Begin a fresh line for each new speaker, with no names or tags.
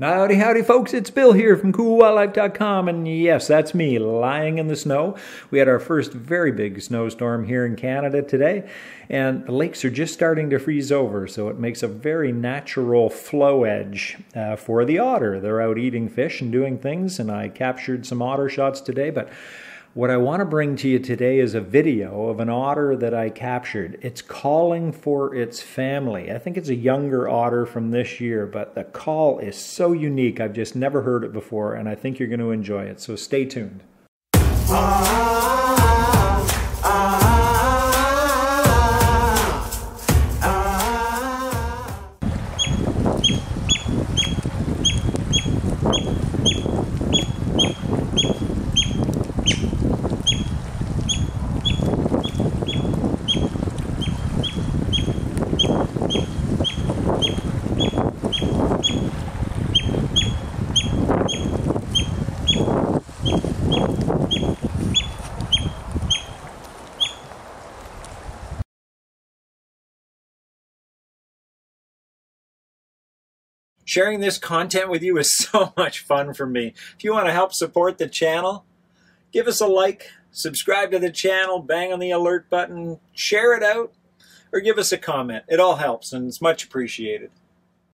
Howdy, howdy, folks. It's Bill here from CoolWildlife.com. And yes, that's me lying in the snow. We had our first very big snowstorm here in Canada today, and the lakes are just starting to freeze over, so it makes a very natural floe edge uh, for the otter. They're out eating fish and doing things, and I captured some otter shots today, but what I want to bring to you today is a video of an otter that I captured. It's calling for its family. I think it's a younger otter from this year, but the call is so unique. I've just never heard it before, and I think you're going to enjoy it. So stay tuned. Ah. Sharing this content with you is so much fun for me. If you want to help support the channel, give us a like, subscribe to the channel, bang on the alert button, share it out, or give us a comment. It all helps and it's much appreciated.